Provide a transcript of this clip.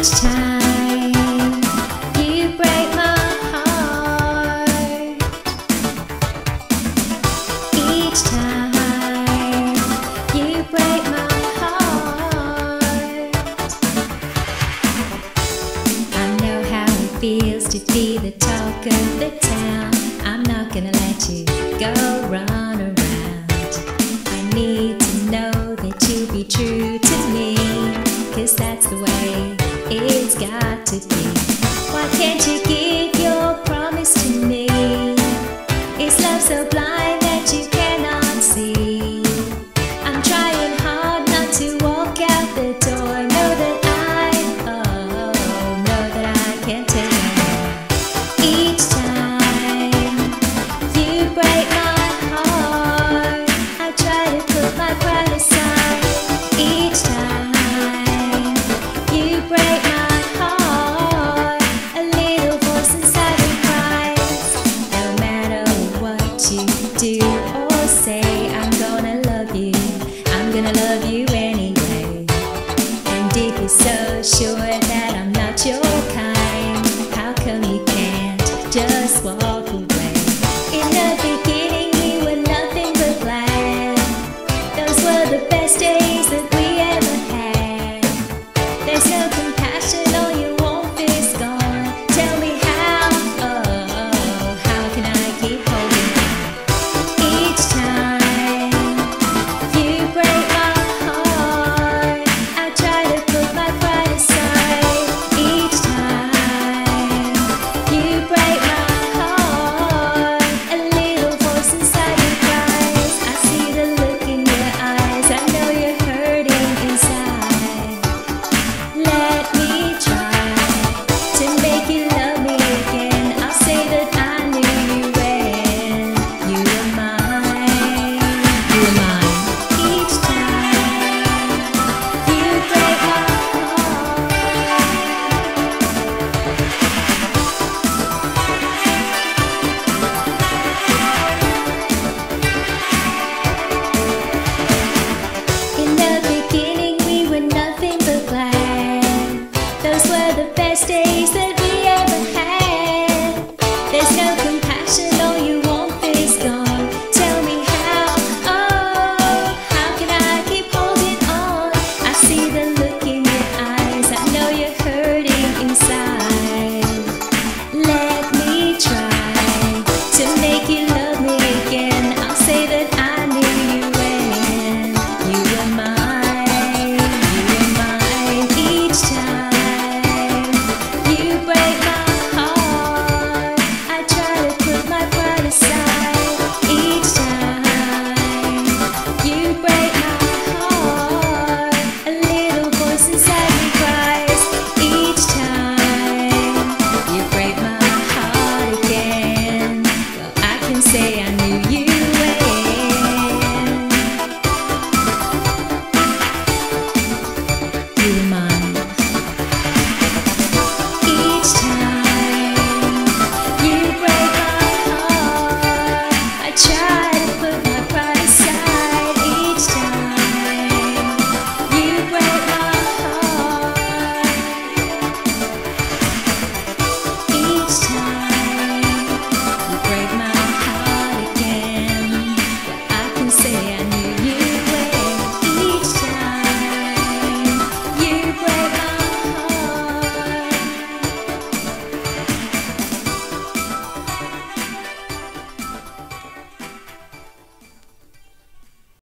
each time you break my heart. Each time you break my heart. I know how it feels to be the talk of the town. I'm not gonna let you go run around. can't you give? what you do or say. I'm gonna love you, I'm gonna love you anyway. And deeply so sure that I'm not your. best days that we ever had. There's no compassion, all you want is gone. Tell me how, oh, how can I keep holding on? I see the look in your eyes, I know you're hurting inside. you in my